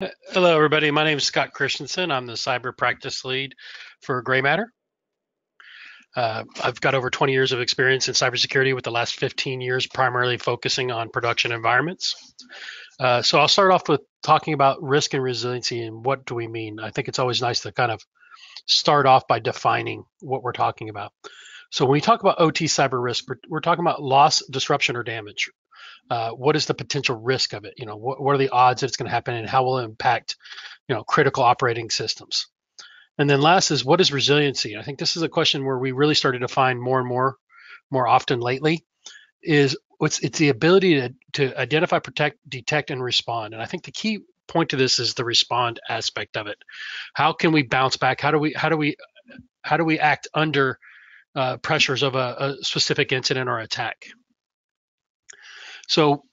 Hello, everybody. My name is Scott Christensen. I'm the cyber practice lead for GrayMatter. Uh, I've got over 20 years of experience in cybersecurity with the last 15 years primarily focusing on production environments. Uh, so I'll start off with talking about risk and resiliency and what do we mean. I think it's always nice to kind of start off by defining what we're talking about. So when we talk about OT cyber risk, we're, we're talking about loss, disruption, or damage. Uh, what is the potential risk of it? You know, what, what are the odds that it's going to happen, and how will it impact, you know, critical operating systems? And then last is what is resiliency? I think this is a question where we really started to find more and more, more often lately, is it's it's the ability to to identify, protect, detect, and respond. And I think the key point to this is the respond aspect of it. How can we bounce back? How do we how do we how do we act under uh, pressures of a, a specific incident or attack? So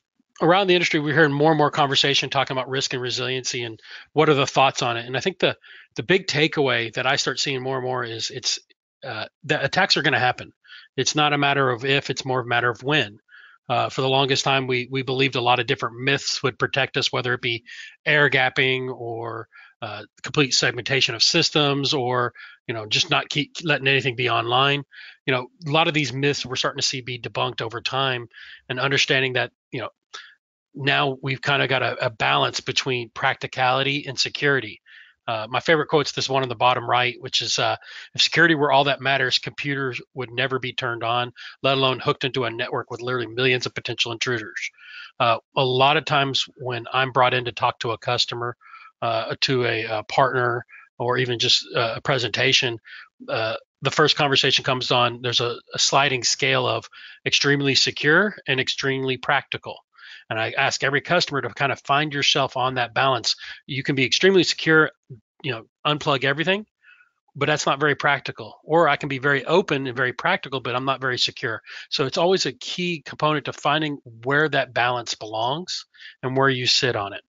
around the industry, we're hearing more and more conversation talking about risk and resiliency and what are the thoughts on it. And I think the the big takeaway that I start seeing more and more is it's uh, the attacks are going to happen. It's not a matter of if; it's more of a matter of when. Uh, for the longest time, we we believed a lot of different myths would protect us, whether it be air gapping or uh, complete segmentation of systems, or you know just not keep letting anything be online. You know, a lot of these myths we're starting to see be debunked over time, and understanding that you know now we've kind of got a, a, balance between practicality and security. Uh, my favorite quote is this one on the bottom right, which is uh, if security were all that matters, computers would never be turned on, let alone hooked into a network with literally millions of potential intruders. Uh, a lot of times when I'm brought in to talk to a customer, uh, to a, a, partner, or even just uh, a presentation, uh, the first conversation comes on there's a, a sliding scale of extremely secure and extremely practical. And I ask every customer to kind of find yourself on that balance. You can be extremely secure, you know, unplug everything, but that's not very practical. Or I can be very open and very practical, but I'm not very secure. So it's always a key component to finding where that balance belongs and where you sit on it.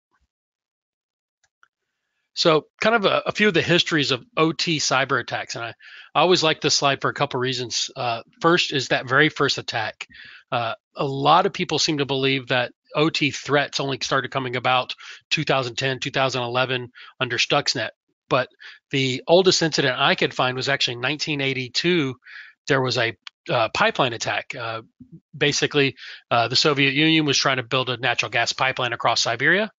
So, kind of a, a, few of the histories of OT cyber attacks, and I, I always like this slide for a couple reasons. Uh, first is that very first attack. Uh, a lot of people seem to believe that OT threats only started coming about 2010, 2011 under Stuxnet, but the oldest incident I could find was actually 1982. There was a uh, pipeline attack. Uh, basically, uh, the Soviet Union was trying to build a natural gas pipeline across Siberia.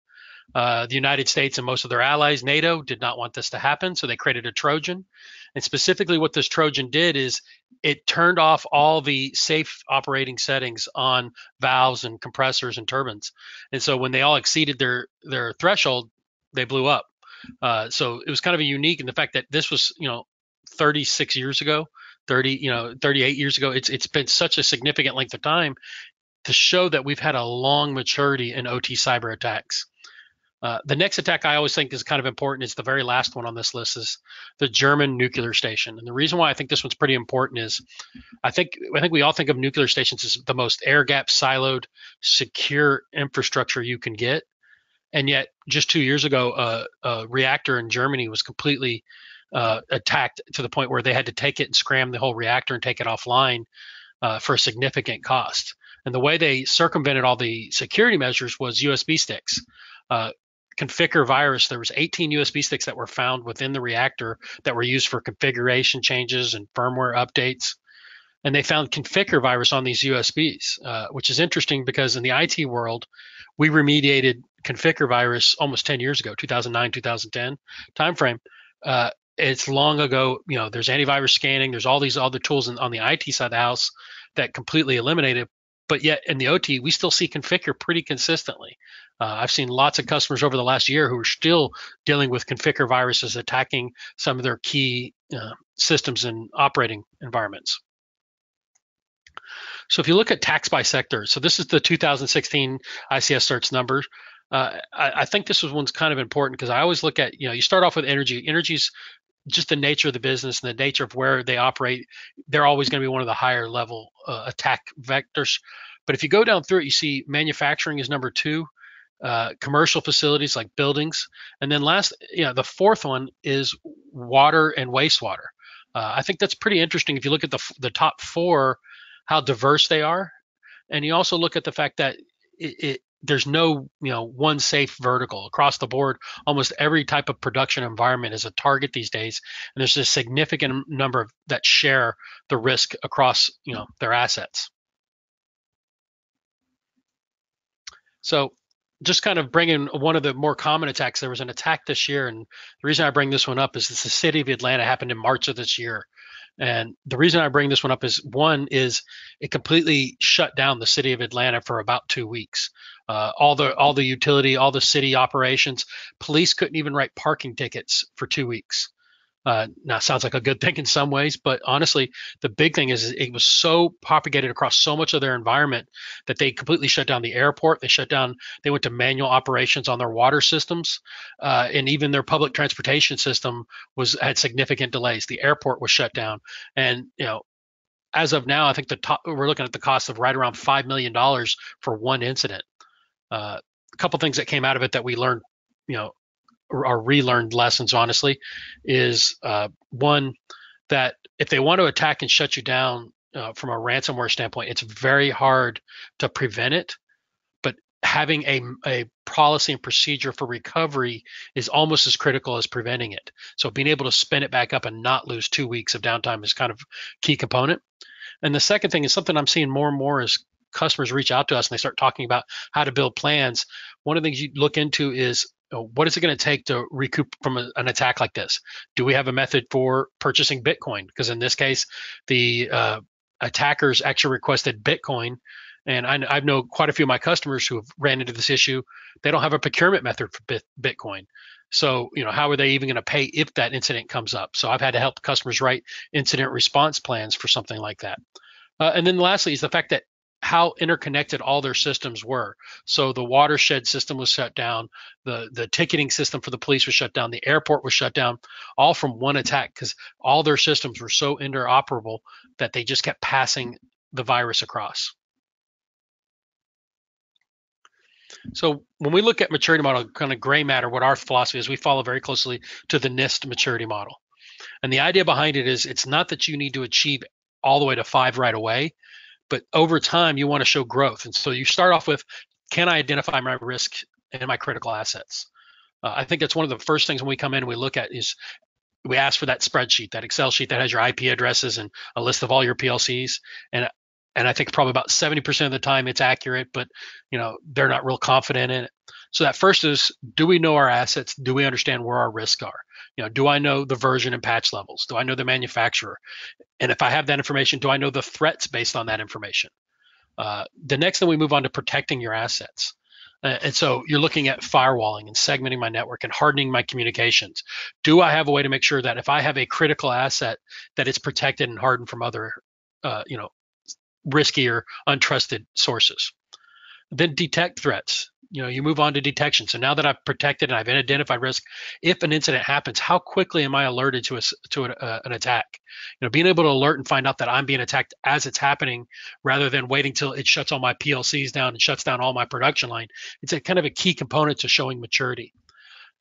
Uh, the United States and most of their allies, NATO, did not want this to happen, so they created a Trojan. And specifically, what this Trojan did is it turned off all the safe operating settings on valves and compressors and turbines. And so when they all exceeded their their threshold, they blew up. Uh, so it was kind of a unique in the fact that this was, you know, 36 years ago, 30, you know, 38 years ago. It's it's been such a significant length of time to show that we've had a long maturity in OT cyber attacks. Uh, the next attack I always think is kind of important is the very last one on this list is the German nuclear station. And the reason why I think this one's pretty important is I think I think we all think of nuclear stations as the most air gap siloed, secure infrastructure you can get. And yet, just two years ago, uh, a reactor in Germany was completely uh, attacked to the point where they had to take it and scram the whole reactor and take it offline uh, for a significant cost. And the way they circumvented all the security measures was USB sticks. Uh, Conficker virus, there was 18 USB sticks that were found within the reactor that were used for configuration changes and firmware updates. And they found Conficker virus on these USBs, uh, which is interesting because in the IT world, we remediated Conficker virus almost 10 years ago, 2009, 2010 timeframe. Uh, it's long ago. You know, there's antivirus scanning. There's all these other tools in, on the IT side of the house that completely eliminated it. but yet in the OT, we still see Conficker pretty consistently. Uh, I've seen lots of customers over the last year who are still dealing with Conficker viruses attacking some of their key uh, systems and operating environments. So if you look at tax by sector, so this is the 2016 ICS-CERTs numbers. Uh, I, I, think this one's kind of important because I always look at, you know, you start off with energy. Energy's just the nature of the business and the nature of where they operate, they're always going to be one of the higher level uh, attack vectors. But if you go down through it, you see manufacturing is number two, uh, commercial facilities like buildings, and then last, know, the fourth one is water and wastewater. Uh, I think that's pretty interesting if you look at the the top four, how diverse they are, and you also look at the fact that it, it there's no you know one safe vertical across the board. Almost every type of production environment is a target these days. And there's a significant number of that share the risk across you know their assets. So just kind of bringing one of the more common attacks there was an attack this year and the reason i bring this one up is it's the city of atlanta happened in march of this year and the reason I bring this one up is one is it completely shut down the city of Atlanta for about two weeks. Uh, all the all the utility, all the city operations, police couldn't even write parking tickets for two weeks. Uh, now, sounds like a good thing in some ways, but honestly, the big thing is it was so propagated across so much of their environment that they completely shut down the airport. They shut down. They went to manual operations on their water systems, uh, and even their public transportation system was had significant delays. The airport was shut down, and you know, as of now, I think the top, we're looking at the cost of right around five million dollars for one incident. Uh, a couple things that came out of it that we learned, you know, or relearned lessons, honestly, is uh, one that if they want to attack and shut you down uh, from a ransomware standpoint, it's very hard to prevent it. But having a, a policy and procedure for recovery is almost as critical as preventing it. So being able to spin it back up and not lose two weeks of downtime is kind of key component. And the second thing is something I'm seeing more and more is customers reach out to us and they start talking about how to build plans. One of the things you look into is what is it going to take to recoup from a, an attack like this? Do we have a method for purchasing Bitcoin? Because in this case, the uh, attackers actually requested Bitcoin. And I, I know quite a few of my customers who have ran into this issue. They don't have a procurement method for bit, Bitcoin. So, you know, how are they even going to pay if that incident comes up? So I've had to help customers write incident response plans for something like that. Uh, and then lastly is the fact that how interconnected all their systems were. So the watershed system was shut down, the the ticketing system for the police was shut down, the airport was shut down, all from one attack because all their systems were so interoperable that they just kept passing the virus across. So when we look at maturity model, kind of GrayMatter, what our philosophy is, we follow very closely to the NIST maturity model. And the idea behind it is it's not that you need to achieve all the way to five right away but over time you want to show growth. And so you start off with can i identify my risk and my critical assets? Uh, i think that's one of the first things when we come in we look at is we ask for that spreadsheet that excel sheet that has your ip addresses and a list of all your plcs and and i think probably about 70% of the time it's accurate but you know they're not real confident in it. So that first is do we know our assets? Do we understand where our risks are you know do i know the version and patch levels? Do i know the manufacturer? And if i have that information do i know the threats based on that information? Uh, the next thing we move on to protecting your assets. Uh, and so you're looking at firewalling and segmenting my network and hardening my communications. Do i have a way to make sure that if i have a critical asset that it's protected and hardened from other uh, you know risky or untrusted sources then detect threats. You know you move on to detection. So now that i've protected and i've identified risk if an incident happens how quickly am i alerted to a, to uh, an attack? You know being able to alert and find out that i'm being attacked as it's happening rather than waiting till it shuts all my plcs down and shuts down all my production line it's a kind of a key component to showing maturity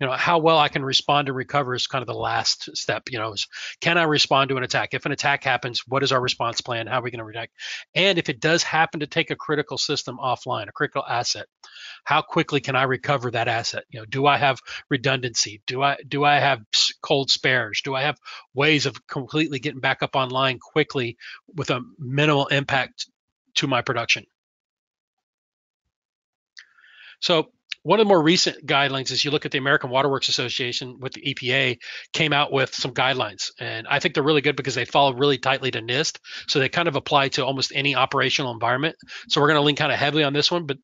you know how well i can respond to recover is kind of the last step you know is can i respond to an attack? If an attack happens what is our response plan? How are we going to react? And if it does happen to take a critical system offline a critical asset how quickly can i recover that asset? You know do i have redundancy? Do i do i have cold spares? Do i have ways of completely getting back up online quickly with a minimal impact to my production? So one of the more recent guidelines is you look at the American Water Works Association with the EPA came out with some guidelines, and I think they're really good because they follow really tightly to NIST, so they kind of apply to almost any operational environment. So we're going to lean kind of heavily on this one, but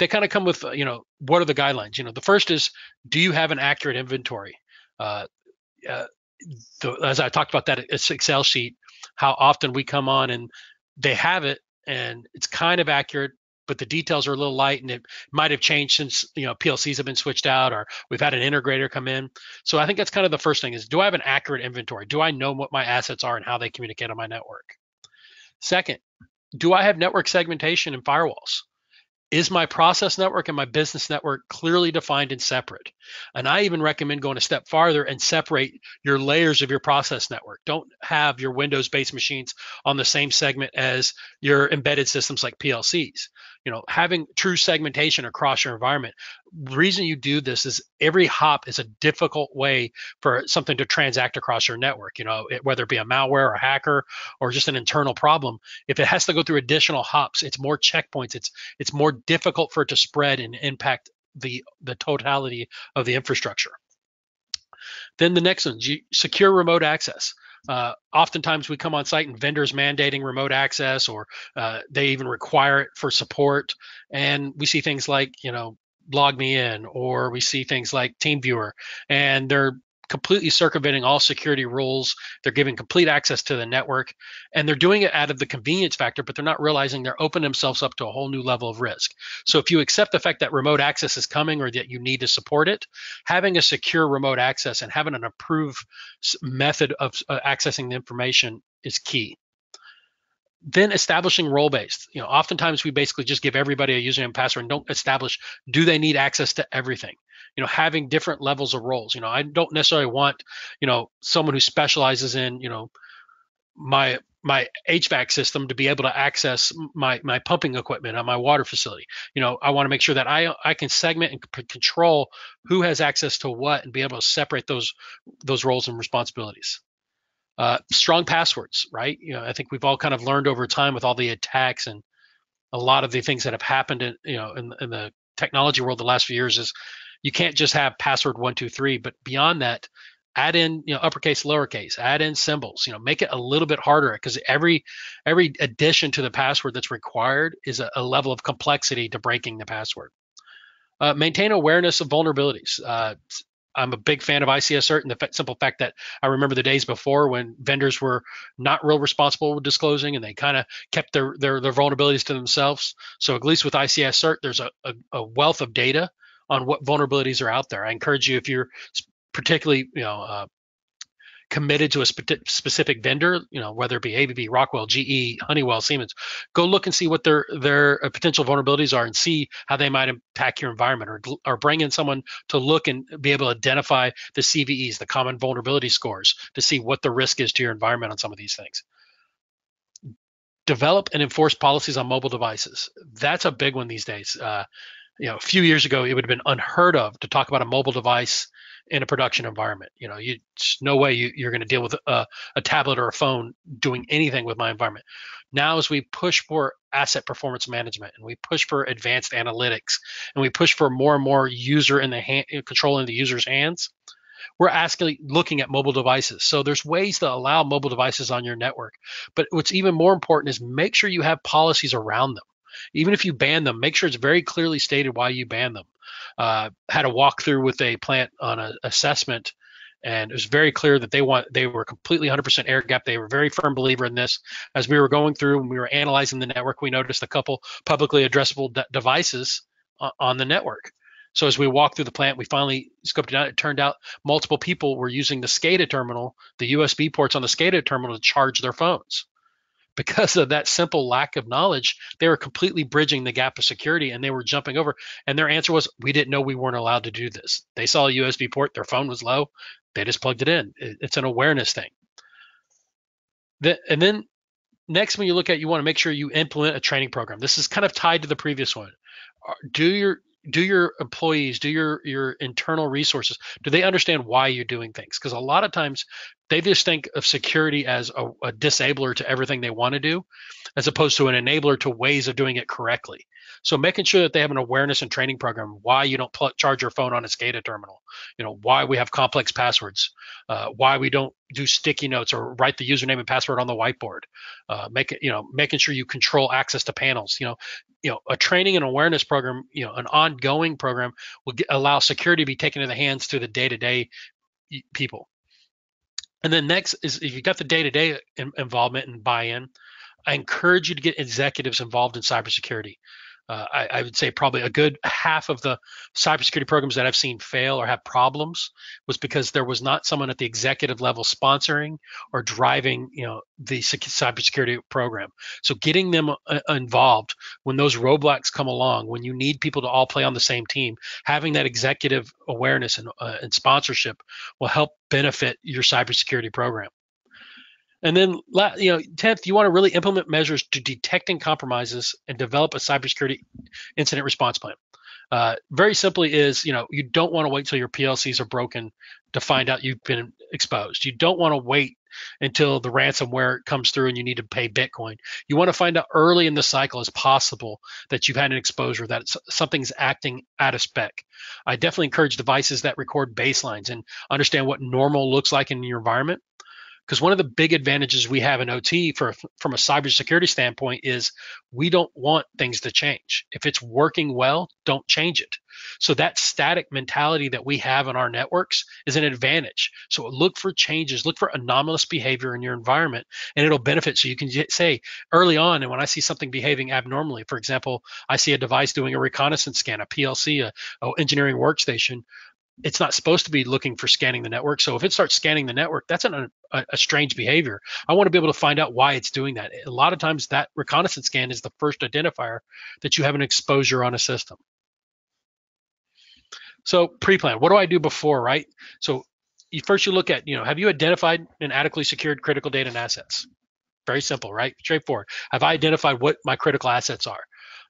they kind of come with you know what are the guidelines? You know, the first is do you have an accurate inventory? Uh, uh, the, as I talked about that Excel sheet, how often we come on and they have it and it's kind of accurate, but the details are a little light and it might have changed since you know PLCs have been switched out or we've had an integrator come in. So I think that's kind of the first thing is do I have an accurate inventory? Do I know what my assets are and how they communicate on my network? Second, do I have network segmentation and firewalls? Is my process network and my business network clearly defined and separate? And I even recommend going a step farther and separate your layers of your process network. Don't have your Windows based machines on the same segment as your embedded systems like PLCs. You know having true segmentation across your environment. The reason you do this is every hop is a difficult way for something to transact across your network you know it, whether it be a malware or a hacker or just an internal problem. If it has to go through additional hops it's more checkpoints. It's it's more difficult for it to spread and impact the the totality of the infrastructure. Then the next one secure remote access uh, oftentimes we come on site and vendors mandating remote access or uh, they even require it for support. And we see things like you know LogMeIn, or we see things like TeamViewer and they're completely circumventing all security rules. They're giving complete access to the network and they're doing it out of the convenience factor, but they're not realizing they're opening themselves up to a whole new level of risk. So if you accept the fact that remote access is coming or that you need to support it, having a secure remote access and having an approved method of uh, accessing the information is key then establishing role based you know oftentimes we basically just give everybody a username and password and don't establish do they need access to everything you know having different levels of roles you know i don't necessarily want you know someone who specializes in you know my my HVAC system to be able to access my my pumping equipment on my water facility. You know, I want to make sure that I I can segment and control who has access to what and be able to separate those those roles and responsibilities. Uh, strong passwords, right? You know, I think we've all kind of learned over time with all the attacks and a lot of the things that have happened in you know in, in the technology world the last few years is you can't just have password one two three but beyond that add in you know uppercase lowercase add in symbols you know make it a little bit harder because every every addition to the password that's required is a, a level of complexity to breaking the password uh, maintain awareness of vulnerabilities uh, I'm a big fan of ICS and the simple fact that I remember the days before when vendors were not real responsible with disclosing and they kind of kept their, their, their vulnerabilities to themselves. So at least with ICS-CERT, there's a, a, a wealth of data on what vulnerabilities are out there. I encourage you if you're particularly you know uh, committed to a spe- specific vendor, you know whether it be ABB, Rockwell, GE, Honeywell, Siemens, go look and see what their their uh, potential vulnerabilities are and see how they might impact your environment, or or bring in someone to look and be able to identify the CVEs, the common vulnerability scores, to see what the risk is to your environment on some of these things develop and enforce policies on mobile devices. That's a big one these days. Uh, you know, a few years ago, it would have been unheard of to talk about a mobile device in a production environment. You know, you no way you, are going to deal with a, a tablet or a phone doing anything with my environment. Now, as we push for asset performance management and we push for advanced analytics and we push for more and more user in the hand, control in the user's hands, we're asking looking at mobile devices. So there's ways to allow mobile devices on your network. But what's even more important is make sure you have policies around them. Even if you ban them, make sure it's very clearly stated why you ban them. Uh, had a walkthrough with a plant on an assessment, and it was very clear that they want they were completely 100% air gap. They were a very firm believer in this. As we were going through and we were analyzing the network, we noticed a couple publicly addressable de- devices on the network. So as we walked through the plant, we finally scoped it out. It turned out multiple people were using the SCADA terminal, the USB ports on the SCADA terminal to charge their phones because of that simple lack of knowledge, they were completely bridging the gap of security and they were jumping over. And their answer was, we didn't know we weren't allowed to do this. They saw a USB port, their phone was low, they just plugged it in. It's an awareness thing. and then next, when you look at, you want to make sure you implement a training program. This is kind of tied to the previous one. Do your do your employees do your your internal resources do they understand why you're doing things? Because a lot of times they just think of security as a, a disabler to everything they want to do as opposed to an enabler to ways of doing it correctly so making sure that they have an awareness and training program why you don't pl- charge your phone on a SCADA terminal you know why we have complex passwords uh, why we don't do sticky notes or write the username and password on the whiteboard uh, make it you know making sure you control access to panels you know. You know a training and awareness program you know an ongoing program will get, allow security to be taken in the hands to the day-to-day people. And then next is if you've got the day-to-day involvement and buy-in i encourage you to get executives involved in cybersecurity uh, I, I, would say probably a good half of the cybersecurity programs that I've seen fail or have problems was because there was not someone at the executive level sponsoring or driving, you know, the cybersecurity program. So getting them uh, involved when those roadblocks come along, when you need people to all play on the same team, having that executive awareness and, uh, and sponsorship will help benefit your cybersecurity program. And then, you know, tenth, you want to really implement measures to detecting compromises and develop a cybersecurity incident response plan. Uh, very simply is, you know, you don't want to wait till your PLCs are broken to find out you've been exposed. You don't want to wait until the ransomware comes through and you need to pay Bitcoin. You want to find out early in the cycle as possible that you've had an exposure, that something's acting out of spec. I definitely encourage devices that record baselines and understand what normal looks like in your environment because one of the big advantages we have in OT for from a cybersecurity standpoint is we don't want things to change. If it's working well, don't change it. So that static mentality that we have in our networks is an advantage. So look for changes, look for anomalous behavior in your environment, and it'll benefit. So you can say early on, and when I see something behaving abnormally, for example, I see a device doing a reconnaissance scan, a PLC, a, a engineering workstation, it's not supposed to be looking for scanning the network. So if it starts scanning the network, that's an, a, a, strange behavior. I want to be able to find out why it's doing that. A lot of times, that reconnaissance scan is the first identifier that you have an exposure on a system. So pre-plan. What do I do before, right? So you, first you look at, you know, have you identified and adequately secured critical data and assets? Very simple, right? Straightforward. Have I identified what my critical assets are?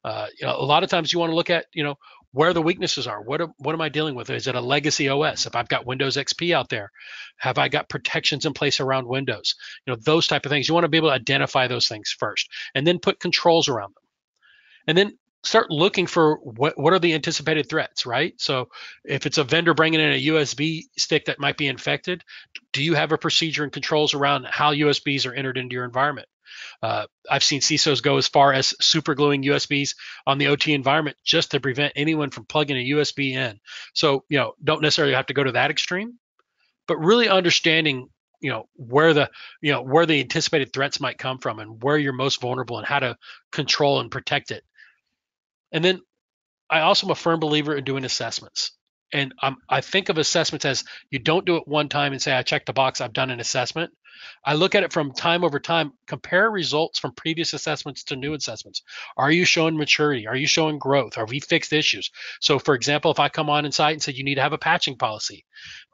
Uh, you know, a lot of times you want to look at, you know, where the weaknesses are. What am, what am I dealing with? Is it a legacy OS? If I've got Windows XP out there, have I got protections in place around Windows? You know, those type of things. You want to be able to identify those things first, and then put controls around them, and then start looking for what what are the anticipated threats. Right. So if it's a vendor bringing in a USB stick that might be infected, do you have a procedure and controls around how USBs are entered into your environment? Uh, I've seen CISOs go as far as super gluing USBs on the OT environment just to prevent anyone from plugging a USB in. So, you know, don't necessarily have to go to that extreme, but really understanding, you know, where the, you know, where the anticipated threats might come from and where you're most vulnerable and how to control and protect it. And then I also am a firm believer in doing assessments and I'm, I think of assessments as you don't do it one time and say I checked the box, I've done an assessment. I look at it from time over time, compare results from previous assessments to new assessments. Are you showing maturity? Are you showing growth? Are we fixed issues? So, for example, if I come on in site and say you need to have a patching policy,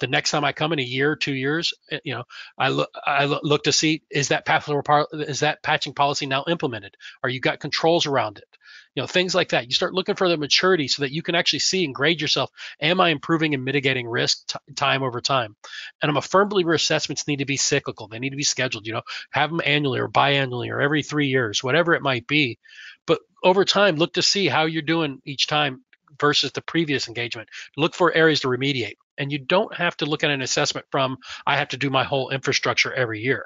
the next time I come in a year, two years, eh, you know, I look I look to see is that is that patching policy now implemented? Are you got controls around it? You know things like that. You start looking for the maturity so that you can actually see and grade yourself am i improving and mitigating risk t- time over time? And i'm a firm believer assessments need to be cyclical. They need to be scheduled you know have them annually or biannually or every three years whatever it might be. But over time look to see how you're doing each time versus the previous engagement. Look for areas to remediate. And you don't have to look at an assessment from i have to do my whole infrastructure every year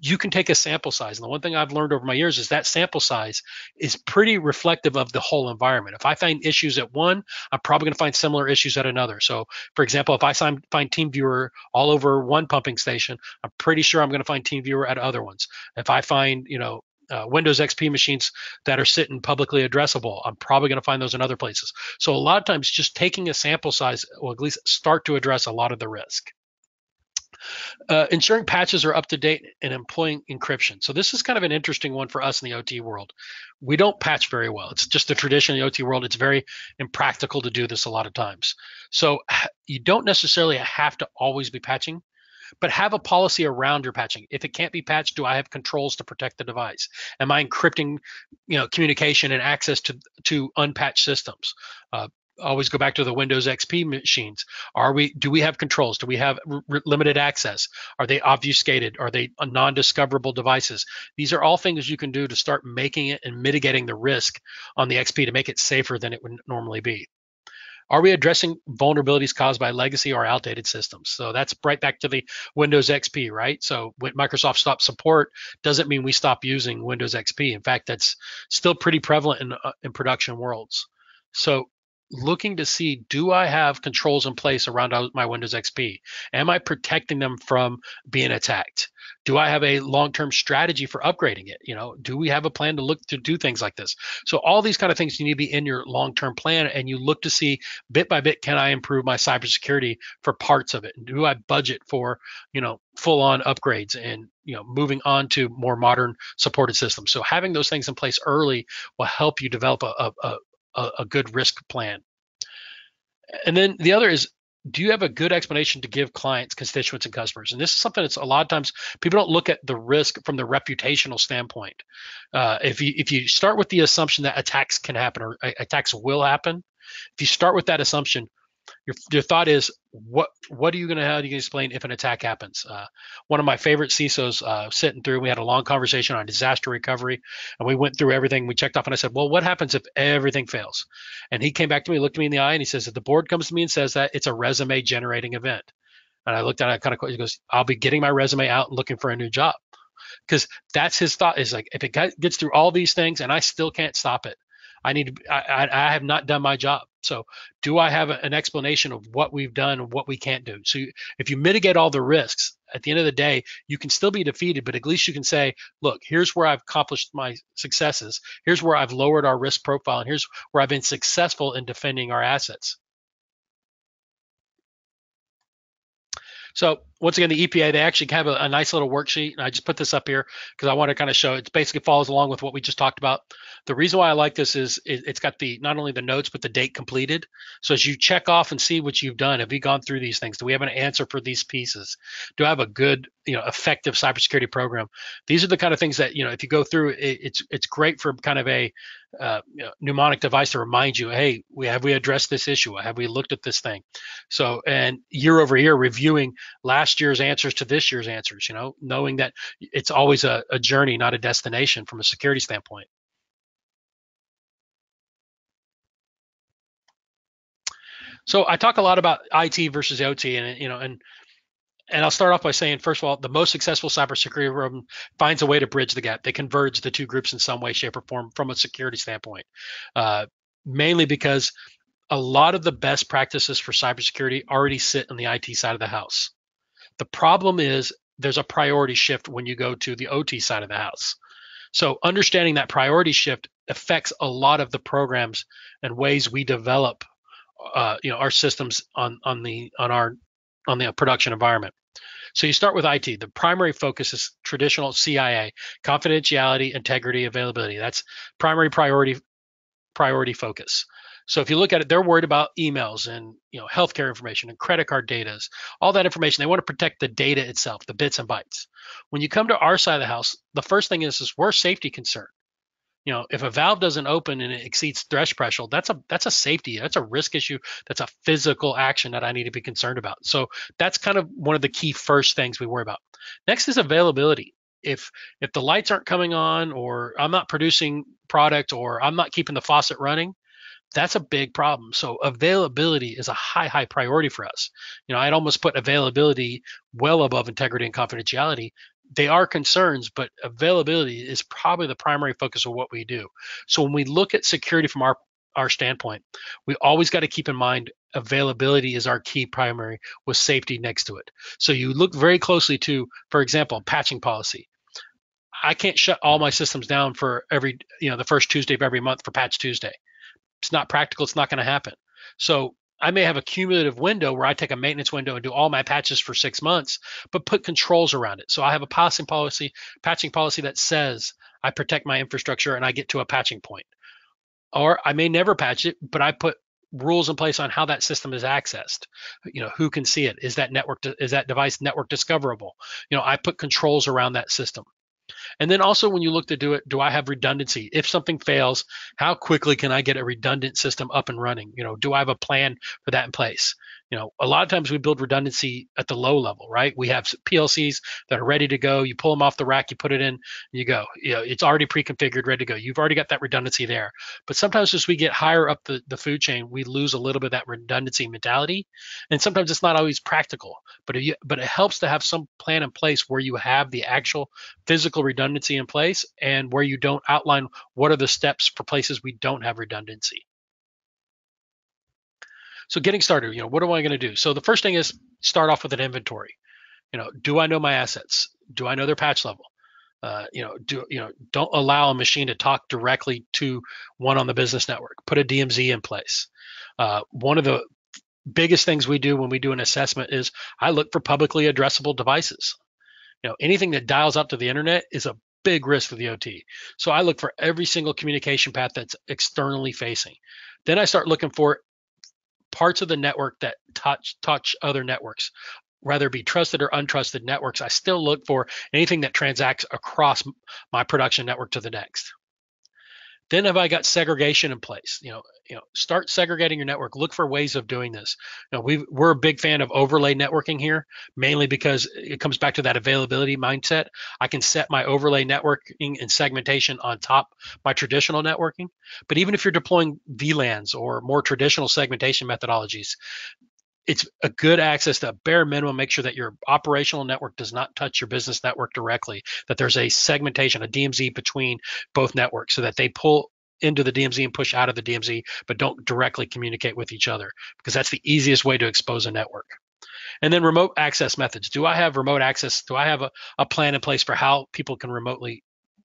you can take a sample size. And the one thing I've learned over my years is that sample size is pretty reflective of the whole environment. If I find issues at one, I'm probably going to find similar issues at another. So, for example, if I find TeamViewer all over one pumping station, I'm pretty sure I'm going to find TeamViewer at other ones. If I find, you know, uh, Windows XP machines that are sitting publicly addressable. I'm probably going to find those in other places. So a lot of times, just taking a sample size will at least start to address a lot of the risk. Uh, ensuring patches are up to date and employing encryption. So this is kind of an interesting one for us in the OT world. We don't patch very well. It's just the tradition in the OT world. It's very impractical to do this a lot of times. So you don't necessarily have to always be patching, but have a policy around your patching. If it can't be patched, do I have controls to protect the device? Am I encrypting, you know, communication and access to to unpatched systems? Uh, always go back to the Windows XP machines. Are we? Do we have controls? Do we have r- limited access? Are they obfuscated? Are they non-discoverable devices? These are all things you can do to start making it and mitigating the risk on the XP to make it safer than it would normally be. Are we addressing vulnerabilities caused by legacy or outdated systems? So that's right back to the Windows XP, right? So when Microsoft stopped support doesn't mean we stop using Windows XP. In fact, that's still pretty prevalent in, uh, in production worlds. So looking to see do I have controls in place around my Windows XP? Am I protecting them from being attacked? Do I have a long-term strategy for upgrading it? You know, do we have a plan to look to do things like this? So all these kind of things you need to be in your long-term plan and you look to see bit by bit can I improve my cybersecurity for parts of it? Do I budget for, you know, full-on upgrades and you know moving on to more modern supported systems so having those things in place early will help you develop a, a, a, a good risk plan. And then the other is do you have a good explanation to give clients, constituents, and customers? And this is something that's a lot of times people don't look at the risk from the reputational standpoint. Uh, if you if you start with the assumption that attacks can happen or attacks will happen, if you start with that assumption, your, your thought is what what are you going to how do you explain if an attack happens? Uh, one of my favorite cisos uh, sitting through we had a long conversation on disaster recovery and we went through everything. We checked off and i said well what happens if everything fails? And he came back to me looked me in the eye and he says if the board comes to me and says that it's a resume generating event. And i looked at it kind of he goes i'll be getting my resume out and looking for a new job. Because that's his thought is like if it gets through all these things and i still can't stop it I need to, I, I have not done my job. So do I have an explanation of what we've done and what we can't do? So if you mitigate all the risks, at the end of the day, you can still be defeated, but at least you can say, look, here's where I've accomplished my successes. Here's where I've lowered our risk profile. And here's where I've been successful in defending our assets. So once again, the EPA, they actually have a, a nice little worksheet. And I just put this up here because I want to kind of show it basically follows along with what we just talked about. The reason why I like this is it, has got the not only the notes, but the date completed. So as you check off and see what you've done, have you gone through these things? Do we have an answer for these pieces? Do I have a good, you know, effective cybersecurity program? These are the kind of things that, you know, if you go through, it, it's it's great for kind of a uh, you know, mnemonic device to remind you, hey, we have we addressed this issue? Have we looked at this thing? So and year over year reviewing last year's answers to this year's answers, you know, knowing that it's always a, a journey, not a destination from a security standpoint. So I talk a lot about IT versus OT, and you know, and and I'll start off by saying, first of all, the most successful cybersecurity room finds a way to bridge the gap. They converge the two groups in some way, shape, or form from a security standpoint. Uh, mainly because a lot of the best practices for cybersecurity already sit on the IT side of the house. The problem is there's a priority shift when you go to the OT side of the house. So understanding that priority shift affects a lot of the programs and ways we develop, uh, you know, our systems on on the on our on the production environment. So you start with IT. The primary focus is traditional CIA, confidentiality, integrity, availability. That's primary priority priority focus. So if you look at it, they're worried about emails and you know healthcare information and credit card data, all that information. They want to protect the data itself, the bits and bytes. When you come to our side of the house, the first thing is is we're safety concerned. You know, if a valve doesn't open and it exceeds threshold, that's a that's a safety, that's a risk issue, that's a physical action that I need to be concerned about. So that's kind of one of the key first things we worry about. Next is availability if if the lights aren't coming on or i'm not producing product or i'm not keeping the faucet running that's a big problem. So availability is a high, high priority for us. You know, I'd almost put availability well above integrity and confidentiality. They are concerns, but availability is probably the primary focus of what we do. So when we look at security from our our standpoint, we always got to keep in mind availability is our key primary with safety next to it. So you look very closely to, for example, patching policy. I can't shut all my systems down for every, you know, the first Tuesday of every month for Patch Tuesday it's not practical. It's not going to happen. So I may have a cumulative window where I take a maintenance window and do all my patches for six months, but put controls around it. So I have a passing policy, patching policy that says I protect my infrastructure and I get to a patching point. Or I may never patch it, but I put rules in place on how that system is accessed. You know, who can see it? Is that network is that device network discoverable? You know, I put controls around that system. And then also when you look to do it, do I have redundancy? If something fails, how quickly can I get a redundant system up and running? You know, do I have a plan for that in place? you know, a lot of times we build redundancy at the low level, right? We have PLCs that are ready to go. You pull them off the rack, you put it in, you go. You know, it's already pre-configured, ready to go. You've already got that redundancy there. But sometimes as we get higher up the, the food chain, we lose a little bit of that redundancy mentality. And sometimes it's not always practical, but you, but it helps to have some plan in place where you have the actual physical redundancy in place and where you don't outline what are the steps for places we don't have redundancy. So getting started, you know, what am I going to do? So the first thing is start off with an inventory. You know, do I know my assets? Do I know their patch level? Uh, you know, do you know? Don't allow a machine to talk directly to one on the business network. Put a DMZ in place. Uh, one of the biggest things we do when we do an assessment is I look for publicly addressable devices. You know, anything that dials up to the internet is a big risk for the OT. So I look for every single communication path that's externally facing. Then I start looking for parts of the network that touch touch other networks whether be trusted or untrusted networks, I still look for anything that transacts across my production network to the next. Then have I got segregation in place? You know, you know, start segregating your network. Look for ways of doing this. Know, we we're a big fan of overlay networking here, mainly because it comes back to that availability mindset. I can set my overlay networking and segmentation on top my traditional networking. But even if you're deploying VLANs or more traditional segmentation methodologies, it's a good access to a bare minimum make sure that your operational network does not touch your business network directly that there's a segmentation a dmz between both networks so that they pull into the DMZ and push out of the DMZ, but don't directly communicate with each other because that's the easiest way to expose a network. And then remote access methods. Do I have remote access? Do I have a, a plan in place for how people can remotely,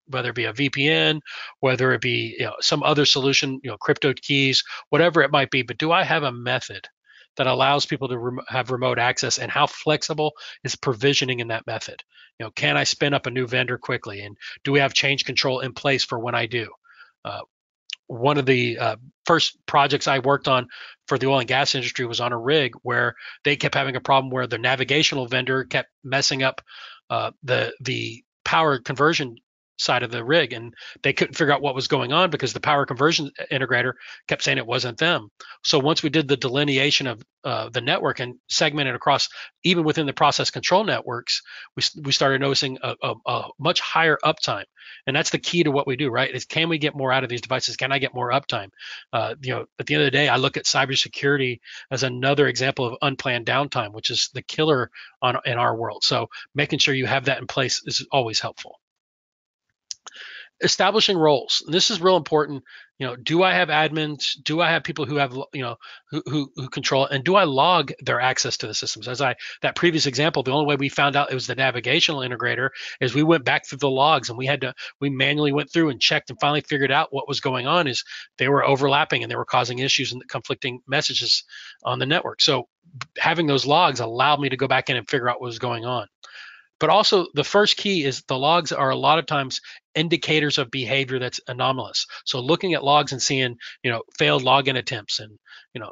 whether it be a VPN, whether it be you know, some other solution, you know, crypto keys, whatever it might be, but do I have a method that allows people to have remote access and how flexible is provisioning in that method. You know can i spin up a new vendor quickly? And do we have change control in place for when i do? Uh, one of the uh, first projects I worked on for the oil and gas industry was on a rig where they kept having a problem where the navigational vendor kept messing up uh, the the power conversion side of the rig and they couldn't figure out what was going on because the power conversion integrator kept saying it wasn't them. So once we did the delineation of uh, the network and segmented across even within the process control networks we, we started noticing a, a, a, much higher uptime. And that's the key to what we do right? Is can we get more out of these devices? Can i get more uptime? Uh, you know at the end of the day i look at cybersecurity as another example of unplanned downtime which is the killer on in our world. So making sure you have that in place is always helpful establishing roles. And this is real important. You know, do I have admins? Do I have people who have you know who, who who control And do I log their access to the systems? As I that previous example, the only way we found out it was the navigational integrator is we went back through the logs and we had to we manually went through and checked and finally figured out what was going on. Is they were overlapping and they were causing issues and conflicting messages on the network. So having those logs allowed me to go back in and figure out what was going on. But also, the first key is the logs are a lot of times indicators of behavior that's anomalous. So looking at logs and seeing, you know, failed login attempts and, you know,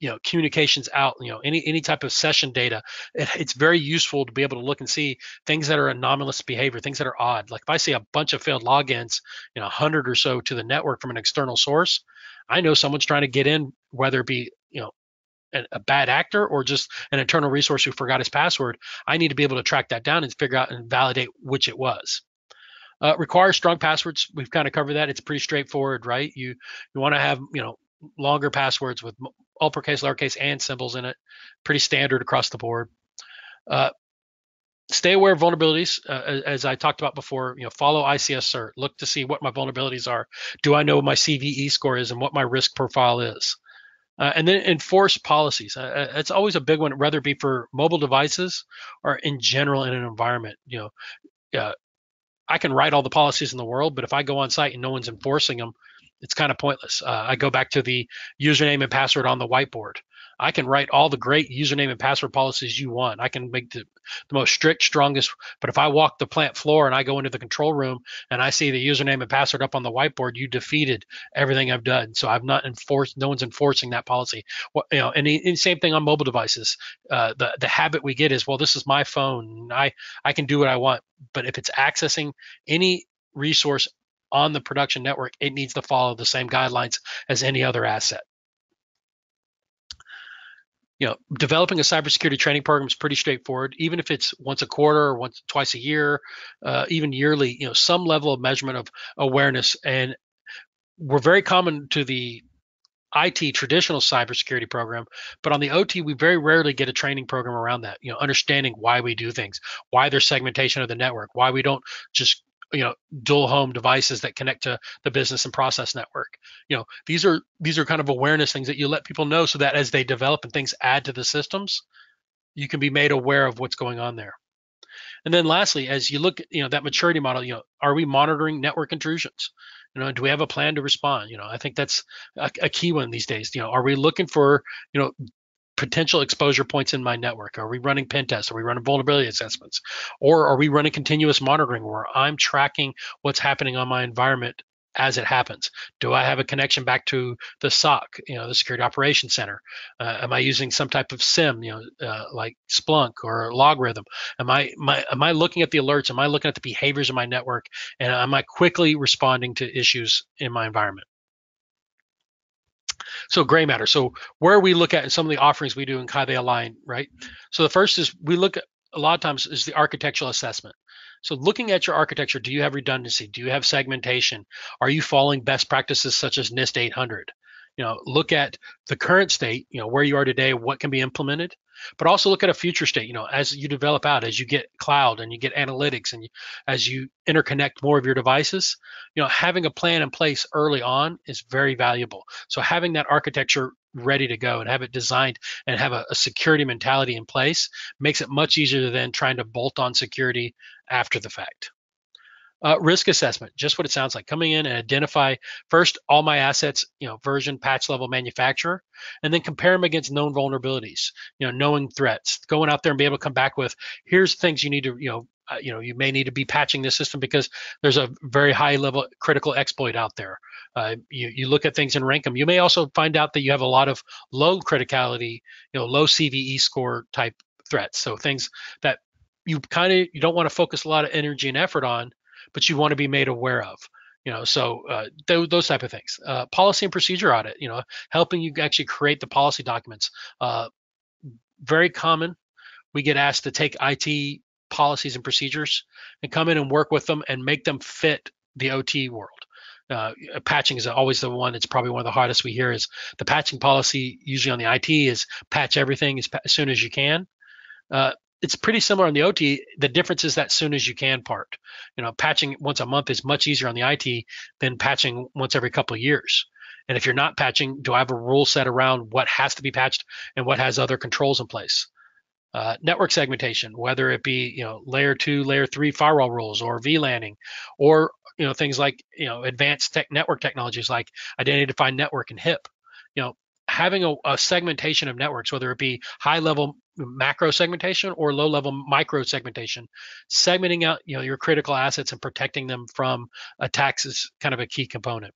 you know communications out you know any any type of session data it, it's very useful to be able to look and see things that are anomalous behavior things that are odd like if i see a bunch of failed logins you know 100 or so to the network from an external source i know someone's trying to get in whether it be you know a bad actor or just an internal resource who forgot his password, I need to be able to track that down and figure out and validate which it was. Uh, requires strong passwords. We've kind of covered that. It's pretty straightforward, right? You you want to have you know longer passwords with uppercase, lowercase, and symbols in it. Pretty standard across the board. Uh, stay aware of vulnerabilities, uh, as I talked about before. You know, follow ICS-CERT. Look to see what my vulnerabilities are. Do I know what my CVE score is and what my risk profile is? Uh, and then enforce policies. Uh, uh, it's always a big one, whether it be for mobile devices or in general in an environment. You know, uh, I can write all the policies in the world, but if I go on site and no one's enforcing them, it's kind of pointless. Uh, I go back to the username and password on the whiteboard. I can write all the great username and password policies you want. I can make the, the most strict, strongest. But if I walk the plant floor and I go into the control room and I see the username and password up on the whiteboard, you defeated everything I've done. So I've not enforced. No one's enforcing that policy. What you know, and, the, and same thing on mobile devices. Uh, the the habit we get is, well, this is my phone. I I can do what I want. But if it's accessing any resource on the production network, it needs to follow the same guidelines as any other asset you know, developing a cybersecurity training program is pretty straightforward. Even if it's once a quarter or once twice a year, uh, even yearly, you know, some level of measurement of awareness. And we're very common to the IT traditional cybersecurity program, but on the OT, we very rarely get a training program around that. You know, understanding why we do things, why there's segmentation of the network, why we don't just you know dual home devices that connect to the business and process network. You know these are these are kind of awareness things that you let people know so that as they develop and things add to the systems you can be made aware of what's going on there. And then lastly as you look at you know that maturity model you know are we monitoring network intrusions? You know do we have a plan to respond? You know i think that's a, a key one these days. You know are we looking for you know potential exposure points in my network? Are we running pen tests? Are we running vulnerability assessments? Or are we running continuous monitoring where I'm tracking what's happening on my environment as it happens. Do I have a connection back to the SOC, you know, the Security Operations Center? Uh, am I using some type of SIEM, you know, uh, like Splunk or LogRhythm? Am I, my, am I looking at the alerts? Am I looking at the behaviors of my network? And am I quickly responding to issues in my environment? So GrayMatter. So where we look at some of the offerings we do and how they align, right? So the first is we look at a lot of times is the architectural assessment. So looking at your architecture, do you have redundancy? Do you have segmentation? Are you following best practices such as NIST 800? You know, look at the current state, you know, where you are today, what can be implemented, but also look at a future state, you know, as you develop out, as you get cloud and you get analytics and you, as you interconnect more of your devices, you know, having a plan in place early on is very valuable. So having that architecture ready to go and have it designed and have a, a, security mentality in place makes it much easier than trying to bolt on security after the fact. Uh, risk assessment, just what it sounds like. Coming in and identify first all my assets, you know, version, patch level, manufacturer, and then compare them against known vulnerabilities. You know, knowing threats, going out there and be able to come back with here's things you need to, you know, uh, you know, you may need to be patching this system because there's a very high level critical exploit out there. Uh, you, you look at things and rank them. You may also find out that you have a lot of low criticality, you know, low CVE score type threats. So things that you kind of you don't want to focus a lot of energy and effort on, but you want to be made aware of. You know, so uh, th- those type of things. Uh, policy and procedure audit. You know, helping you actually create the policy documents. Uh, very common. We get asked to take IT policies and procedures and come in and work with them and make them fit the OT world. Uh, patching is always the one that's probably one of the hardest we hear is the patching policy usually on the IT is patch everything as, as soon as you can. It's pretty similar on the OT. The difference is that soon as you can part. You know, patching once a month is much easier on the IT than patching once every couple of years. And if you're not patching, do I have a rule set around what has to be patched and what has other controls in place? Uh, network segmentation, whether it be you know layer two, layer three firewall rules or VLANing, or you know things like you know advanced tech network technologies like identity defined network and HIP. You know, having a, a, segmentation of networks, whether it be high level macro segmentation or low level micro segmentation, segmenting out you know your critical assets and protecting them from attacks is kind of a key component.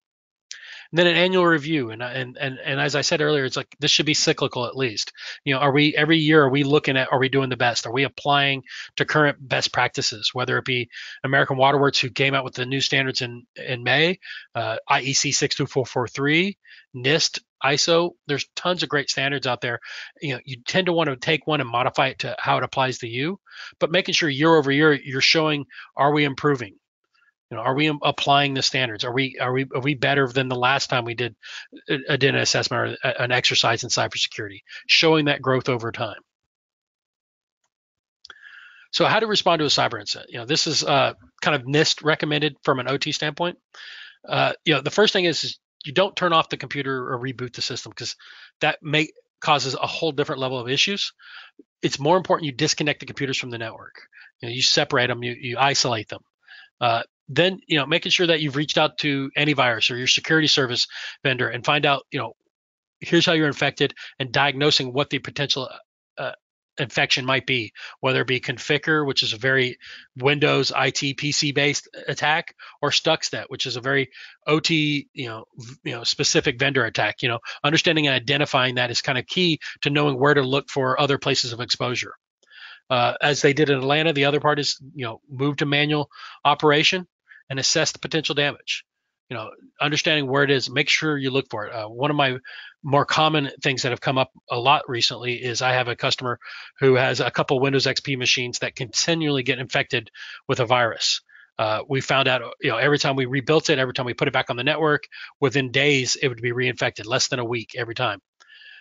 And then an annual review, and and and and as I said earlier, it's like this should be cyclical at least. You know, are we every year are we looking at are we doing the best? Are we applying to current best practices? Whether it be American Water Works who came out with the new standards in in May, uh, IEC 62443, NIST, ISO. There's tons of great standards out there. You know, you tend to want to take one and modify it to how it applies to you, but making sure year over year you're showing are we improving? You know, are we applying the standards? Are we are we are we better than the last time we did a, an assessment or an exercise in cybersecurity, showing that growth over time? So, how to respond to a cyber incident? You know, this is uh, kind of NIST recommended from an OT standpoint. Uh, you know, the first thing is, is you don't turn off the computer or reboot the system because that may causes a whole different level of issues. It's more important you disconnect the computers from the network. You know, you separate them, you, you isolate them. Uh, then you know making sure that you've reached out to antivirus or your security service vendor and find out you know here's how you're infected and diagnosing what the potential infection might be whether it be Conficker which is a very windows it pc based attack or stuxnet which is a very ot you know you know specific vendor attack you know understanding and identifying that is kind of key to knowing where to look for other places of exposure uh, as they did in Atlanta. The other part is, you know, move to manual operation and assess the potential damage. You know, understanding where it is, make sure you look for it. Uh, one of my more common things that have come up a lot recently is I have a customer who has a couple Windows XP machines that continually get infected with a virus. Uh, we found out, you know, every time we rebuilt it, every time we put it back on the network, within days it would be reinfected, less than a week every time.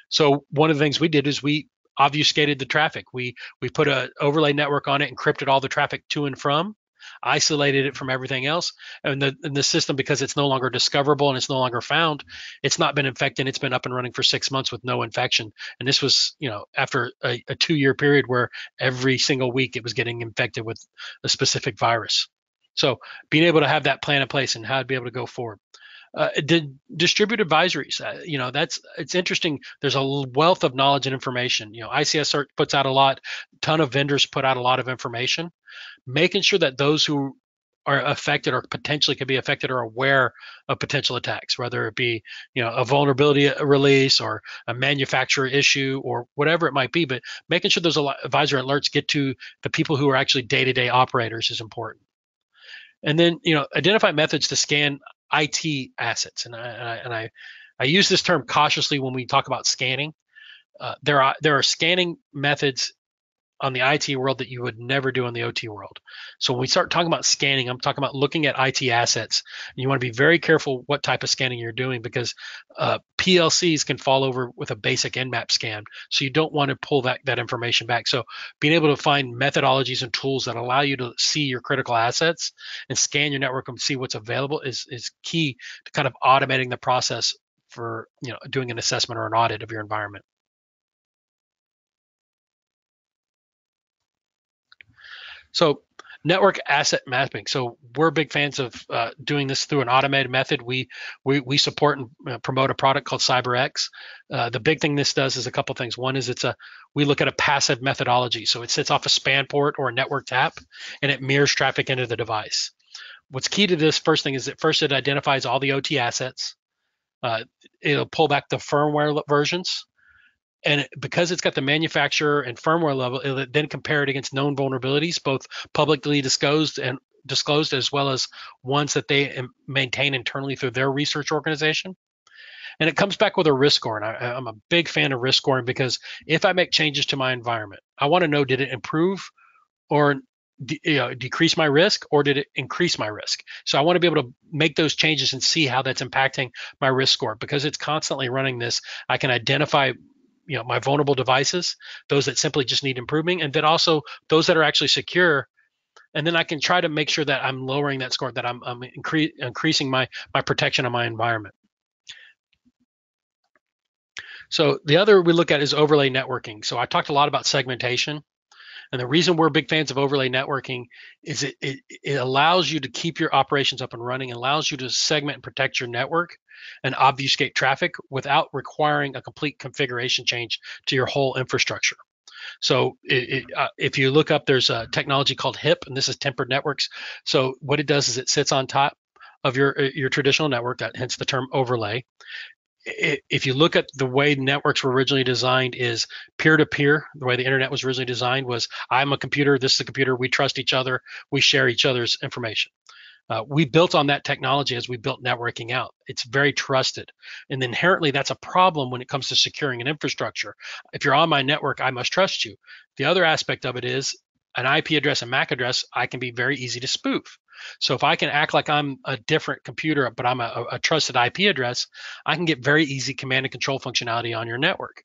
So one of the things we did is we obfuscated the traffic. We we put a overlay network on it, encrypted all the traffic to and from, isolated it from everything else, and the and the system because it's no longer discoverable and it's no longer found, it's not been infected. It's been up and running for six months with no infection, and this was you know after a, a two year period where every single week it was getting infected with a specific virus. So being able to have that plan in place and how to be able to go forward uh, did distribute advisories uh, you know that's it's interesting there's a wealth of knowledge and information you know ics puts out a lot ton of vendors put out a lot of information making sure that those who are affected or potentially could be affected or aware of potential attacks, whether it be you know a vulnerability release or a manufacturer issue or whatever it might be. But making sure those advisor alerts get to the people who are actually day-to-day operators is important. And then you know identify methods to scan IT assets, and I, and I, and I, I use this term cautiously when we talk about scanning. Uh, there are there are scanning methods on the IT world that you would never do in the OT world. So when we start talking about scanning, I'm talking about looking at IT assets. You want to be very careful what type of scanning you're doing because uh, PLCs can fall over with a basic Nmap scan. So you don't want to pull that, that information back. So being able to find methodologies and tools that allow you to see your critical assets and scan your network and see what's available is, is key to kind of automating the process for you know doing an assessment or an audit of your environment. So network asset mapping. So we're big fans of uh, doing this through an automated method. We we, we support and uh, promote a product called CyberX. Uh, the big thing this does is a couple things. One is it's a we look at a passive methodology. So it sits off a span port or a network tap, and it mirrors traffic into the device. What's key to this first thing is that first it identifies all the OT assets. Uh, it'll pull back the firmware versions and because it's got the manufacturer and firmware level, it'll then compare it against known vulnerabilities, both publicly disclosed and disclosed as well as ones that they um, maintain internally through their research organization. And it comes back with a risk score. And I, am a big fan of risk scoring because if I make changes to my environment, I want to know did it improve or you know, decrease my risk or did it increase my risk? So I want to be able to make those changes and see how that's impacting my risk score because it's constantly running this. I can identify you know my vulnerable devices, those that simply just need improving, and then also those that are actually secure. And then I can try to make sure that I'm lowering that score, that I'm, I'm incre- increasing my my protection of my environment. So the other we look at is overlay networking. So I talked a lot about segmentation. And the reason we're big fans of overlay networking is it, it, it allows you to keep your operations up and running, allows you to segment and protect your network and obfuscate traffic without requiring a complete configuration change to your whole infrastructure. So it, it, uh, if you look up, there's a technology called HIP, and this is tempered networks. So what it does is it sits on top of your uh, your traditional network, that hence the term overlay. If you look at the way networks were originally designed, is peer-to-peer. The way the internet was originally designed was, I'm a computer, this is a computer, we trust each other, we share each other's information. Uh, we built on that technology as we built networking out. It's very trusted. And inherently, that's a problem when it comes to securing an infrastructure. If you're on my network, I must trust you. The other aspect of it is an IP address and MAC address, I can be very easy to spoof. So if I can act like I'm a different computer, but I'm a, a trusted IP address, I can get very easy command and control functionality on your network.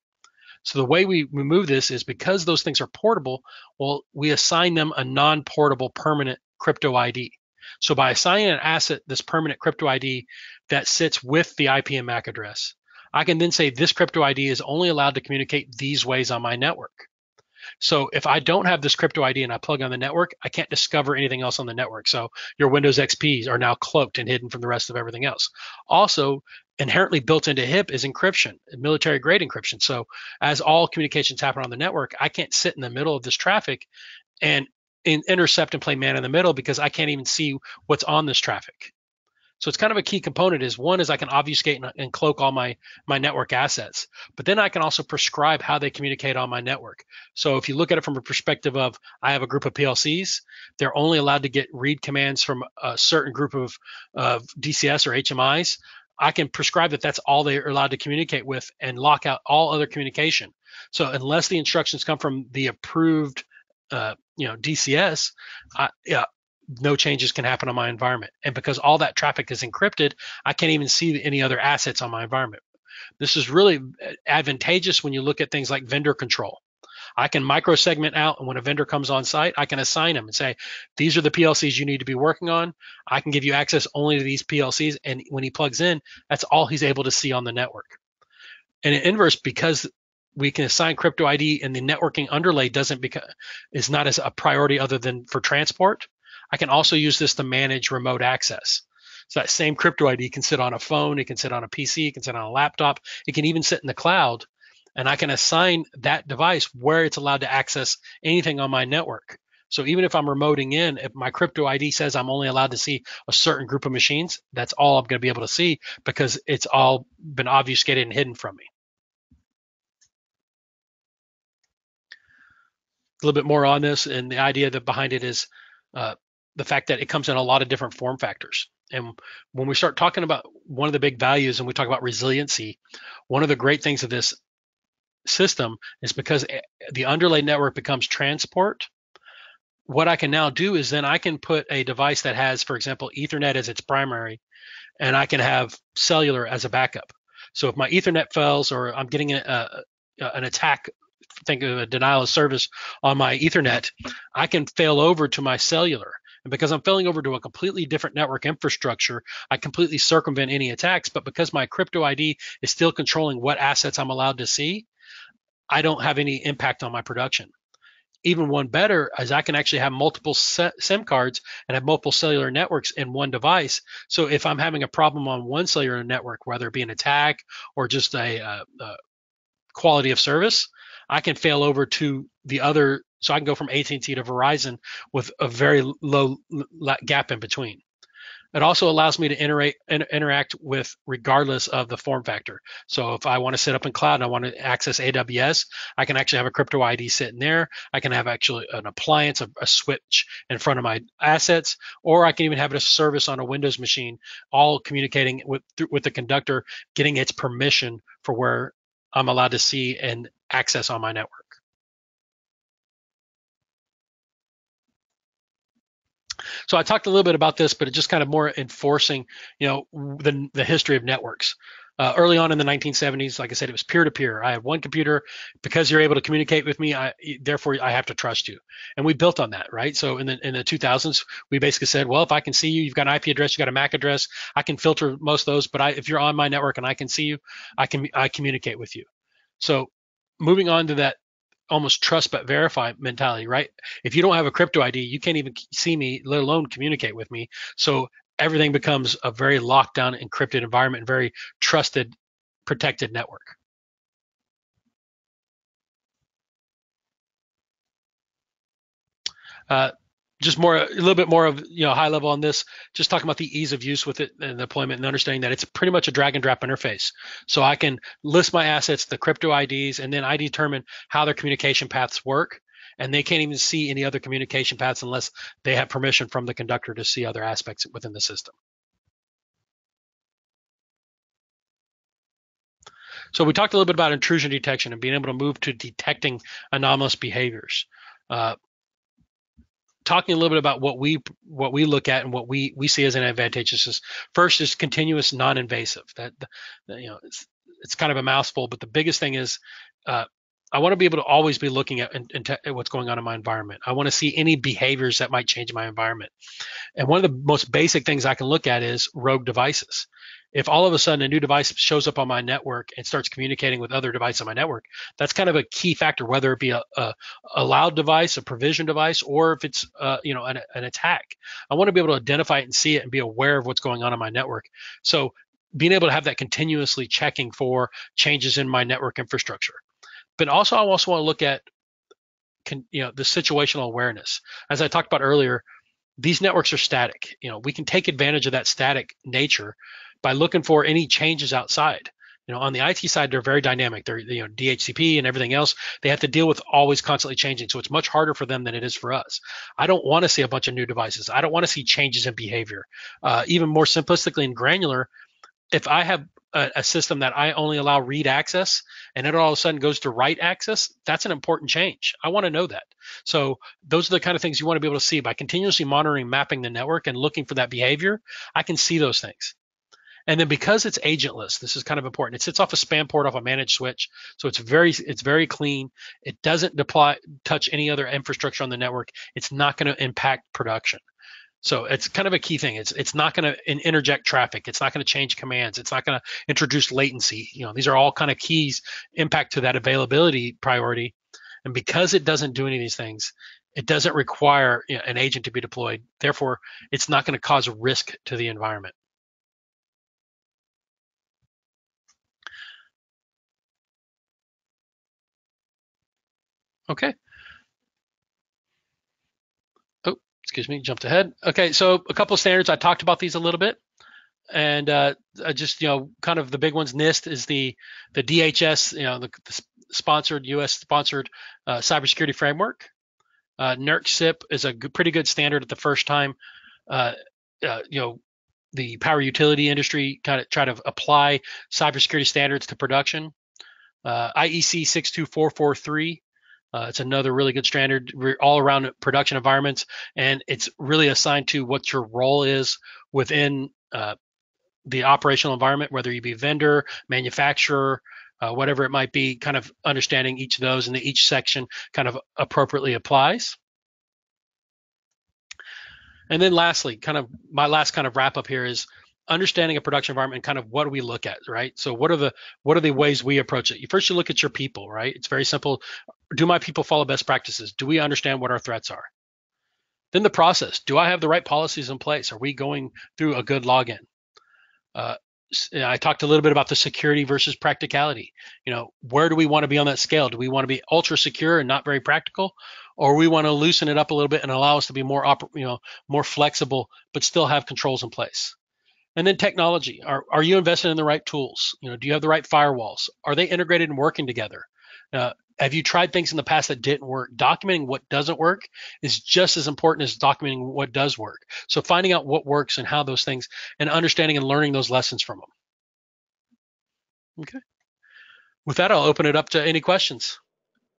So the way we remove this is because those things are portable, well, we assign them a non-portable permanent crypto ID. So by assigning an asset this permanent crypto ID that sits with the IP and MAC address, I can then say this crypto ID is only allowed to communicate these ways on my network. So if I don't have this crypto ID and I plug on the network, I can't discover anything else on the network. So your Windows XPs are now cloaked and hidden from the rest of everything else. Also, inherently built into HIP is encryption, military grade encryption. So as all communications happen on the network, I can't sit in the middle of this traffic and in, intercept and play man in the middle because I can't even see what's on this traffic. So it's kind of a key component is one is I can obfuscate and, and, cloak all my my network assets, but then I can also prescribe how they communicate on my network. So if you look at it from a perspective of I have a group of PLCs, they're only allowed to get read commands from a certain group of, of DCS or HMIs. I can prescribe that that's all they're allowed to communicate with and lock out all other communication. So unless the instructions come from the approved uh, you know DCS, I, yeah, no changes can happen on my environment. And because all that traffic is encrypted, I can't even see any other assets on my environment. This is really advantageous when you look at things like vendor control. I can micro segment out, and when a vendor comes on site, I can assign them and say, these are the PLCs you need to be working on. I can give you access only to these PLCs. And when he plugs in, that's all he's able to see on the network. And in inverse, because we can assign crypto ID and the networking underlay doesn't become is not as a priority other than for transport. I can also use this to manage remote access. So that same crypto ID can sit on a phone, it can sit on a PC, it can sit on a laptop, it can even sit in the cloud, and I can assign that device where it's allowed to access anything on my network. So even if I'm remoting in, if my crypto ID says I'm only allowed to see a certain group of machines, that's all I'm going to be able to see because it's all been obfuscated and hidden from me. A little bit more on this, and the idea that behind it is uh, the fact that it comes in a lot of different form factors. And when we start talking about one of the big values and we talk about resiliency, one of the great things of this system is because eh, the underlay network becomes transport. What I can now do is then I can put a device that has, for example, Ethernet as its primary, and I can have cellular as a backup. So if my Ethernet fails or I'm getting a, a, an attack, think of a denial of service on my Ethernet, I can fail over to my cellular. And because I'm failing over to a completely different network infrastructure, I completely circumvent any attacks. But because my crypto ID is still controlling what assets I'm allowed to see, I don't have any impact on my production. Even one better is I can actually have multiple SIM cards and have multiple cellular networks in one device. So if I'm having a problem on one cellular network, whether it be an attack or just a, a, a quality of service, I can fail over to the other. So I can go from AT&T to Verizon with a very low gap in between. It also allows me to interact, interact with regardless of the form factor. So if I want to set up in cloud and I want to access AWS, I can actually have a crypto ID sitting there. I can have actually an appliance, a, a switch in front of my assets, or I can even have it a service on a Windows machine, all communicating with with the conductor, getting its permission for where I'm allowed to see and access on my network. So I talked a little bit about this, but it's just kind of more enforcing, you know, the, the history of networks. Uh, early on in the 1970s, like I said, it was peer to peer. I have one computer because you're able to communicate with me. I, therefore, I have to trust you. And we built on that, right? So in the in the 2000s, we basically said, well, if I can see you, you've got an IP address, you have got a MAC address, I can filter most of those. But I, if you're on my network and I can see you, I can I communicate with you. So moving on to that almost trust but verify mentality, right? If you don't have a crypto ID, you can't even see me, let alone communicate with me. So everything becomes a very locked down, encrypted environment, very trusted, protected network. Uh, just more a little bit more of you know high level on this just talking about the ease of use with it and deployment and understanding that it's pretty much a drag and drop interface. So i can list my assets the crypto ids and then i determine how their communication paths work. And they can't even see any other communication paths unless they have permission from the conductor to see other aspects within the system. So we talked a little bit about intrusion detection and being able to move to detecting anomalous behaviors. Uh, talking a little bit about what we what we look at and what we we see as an advantage is first is continuous non-invasive. That, that you know it's it's kind of a mouthful, but the biggest thing is uh, I want to be able to always be looking at, at, what's going on in my environment. I want to see any behaviors that might change my environment. And one of the most basic things I can look at is rogue devices if all of a sudden a new device shows up on my network and starts communicating with other devices on my network, that's kind of a key factor, whether it be a, a, a loud device, a provision device, or if it's uh, you know an, an attack. I want to be able to identify it and see it and be aware of what's going on in my network. So being able to have that continuously checking for changes in my network infrastructure. But also, I also want to look at you know the situational awareness. As I talked about earlier, these networks are static. You know, we can take advantage of that static nature by looking for any changes outside. You know, on the IT side, they're very dynamic. They're you know DHCP and everything else. They have to deal with always constantly changing. So it's much harder for them than it is for us. I don't want to see a bunch of new devices. I don't want to see changes in behavior. Uh, even more simplistically and granular, if I have a, a, system that I only allow read access and it all of a sudden goes to write access, that's an important change. I want to know that. So those are the kind of things you want to be able to see by continuously monitoring, mapping the network and looking for that behavior. I can see those things. And then because it's agentless, this is kind of important. It sits off a span port off a managed switch, so it's very it's very clean. It doesn't deploy touch any other infrastructure on the network. It's not going to impact production. So it's kind of a key thing. It's it's not going to interject traffic. It's not going to change commands. It's not going to introduce latency. You know, these are all kind of keys impact to that availability priority. And because it doesn't do any of these things, it doesn't require you know, an agent to be deployed. Therefore, it's not going to cause a risk to the environment. Okay Oh, excuse me, jumped ahead. Okay, so a couple of standards. I talked about these a little bit, and uh, just you know, kind of the big ones. NIST is the the DHS, you know, the, the sponsored U.S. sponsored uh, cybersecurity framework. Uh, NERC CIP is a good, pretty good standard at the first time. Uh, uh, you know, the power utility industry kind of try to apply cybersecurity standards to production. Uh, IEC 62443 uh, it's another really good standard all around production environments, and it's really assigned to what your role is within uh, the operational environment, whether you be vendor, manufacturer, uh, whatever it might be, kind of understanding each of those and each section kind of appropriately applies. And then lastly, kind of my last kind of wrap up here is understanding a production environment and kind of what do we look at, right? So what are the what are the ways we approach it? You first you look at your people, right? It's very simple. Do my people follow best practices? Do we understand what our threats are? Then the process. Do I have the right policies in place? Are we going through a good login? Uh, I talked a little bit about the security versus practicality. You know, where do we want to be on that scale? Do we want to be ultra secure and not very practical, or we want to loosen it up a little bit and allow us to be more, you know, more flexible, but still have controls in place? And then technology. Are, are you invested in the right tools? You know, do you have the right firewalls? Are they integrated and working together? Uh, have you tried things in the past that didn't work? Documenting what doesn't work is just as important as documenting what does work. So finding out what works and how those things and understanding and learning those lessons from them. Okay. With that, I'll open it up to any questions.